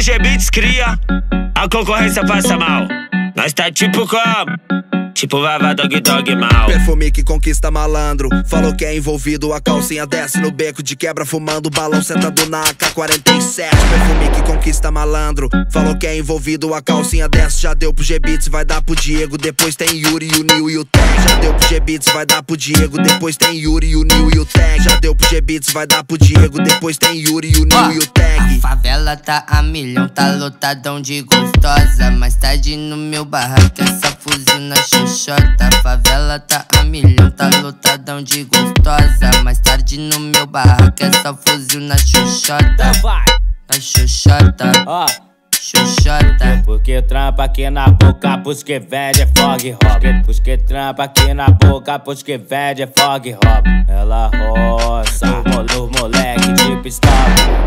G-Beats cria, a concorrência passa mal. Nós tá tipo como? Tipo Vava Dog Dog Mal. Perfume que conquista malandro. Falou que é envolvido, a calcinha desce no beco de quebra, fumando balão sentado na AK-47. Perfume que conquista malandro. Falou que é envolvido, a calcinha desce. Já deu pro G-Beats, vai dar pro Diego. Depois tem Yuri, o Nil e o Tag. Já deu pro G-Beats, vai dar pro Diego. Depois tem Yuri, o Nil e o Tag. Já deu pro G-Beats, vai dar pro Diego. Depois tem Yuri, o Nil e o Tag. A favela tá a milhão, tá lotadão de gostosa. Mais tarde no meu barraco, essa fuzil na xoxota. Favela tá a milhão, tá lotadão de gostosa. Mais tarde no meu barraco, essa fuzil na xoxota. Na xoxota. Ó. Xoxota. Porque trampa aqui na boca, pros que vede é fog hop. Que trampa aqui na boca, pros que vede é fog hop. Ela roça, no moleque de pistola.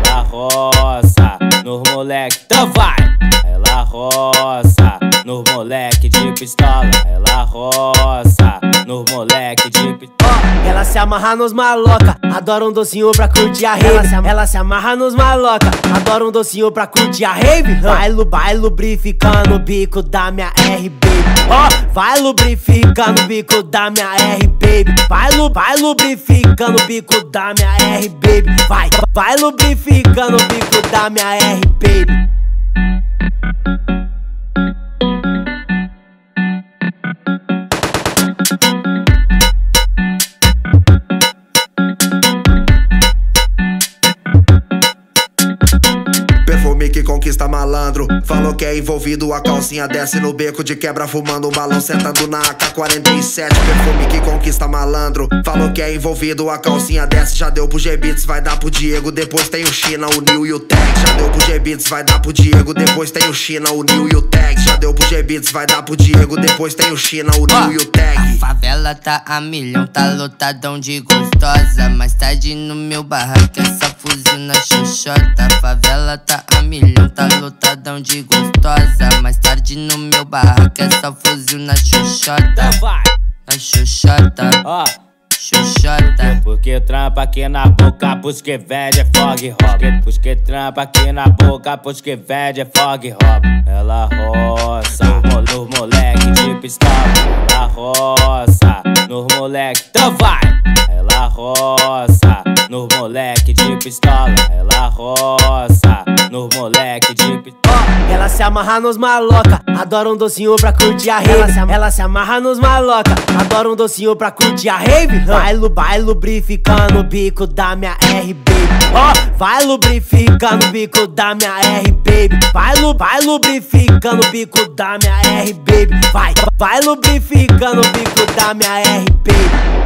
Ela roça, no moleque, então vai. Ela roça, no moleque de pistola. Ela roça, no moleque de pistola. Ela se amarra nos maloca, adora um docinho pra curtir a rave. Ela se, ela se amarra nos maloca, adora um docinho pra curtir a rave. Vai, vai lubrificando o bico da minha R, baby. Ó, oh, vai lubrificando o bico da minha R, baby. Vai, vai lubrificando o bico da minha R, baby. Vai, vai lubrificando o bico da minha R, baby. Conquista malandro. Falou que é envolvido, a calcinha desce no beco de quebra, fumando um balão, sentando na AK-47. Perfume que conquista malandro. Falou que é envolvido, a calcinha desce, já deu pro G-Beats, vai dar pro Diego. Depois tem o China, o Nil e o Tag. Já deu pro G-Beats, vai dar pro Diego. Depois tem o China, o Nil e o Tag. Já deu pro G-Beats, vai dar pro Diego. Depois tem o China, o Nil e o Tag. A favela tá a milhão, tá lotadão de gostosa. Mais tarde no meu barraco, essa fuzil na xoxota. Favela tá a milhão tá lotadão de gostosa. Mais tarde no meu barraco é só fuzil na xoxota. Na xoxota. Ó. Xoxota. Porque trampa aqui na boca, pros que vede é fog hop. Pros que trampa aqui na boca, pros que vede é fog hop. Ela roça, no moleque de pistola. Ela roça, no moleque, então vai. Ela roça, no moleque de pistola. Ela roça no moleque de pistola. Ela se amarra nos maloca, adora um docinho pra curtir a rave. Ela se, ela se amarra nos maloca, adora um docinho pra curtir a rave. Vai, vai lubrificando o bico da minha R, baby. Ó, oh, vai lubrificando o bico da minha R, baby. Vai, vai lubrificando o bico da minha R, baby. Vai, vai lubrificando o bico da minha R, baby.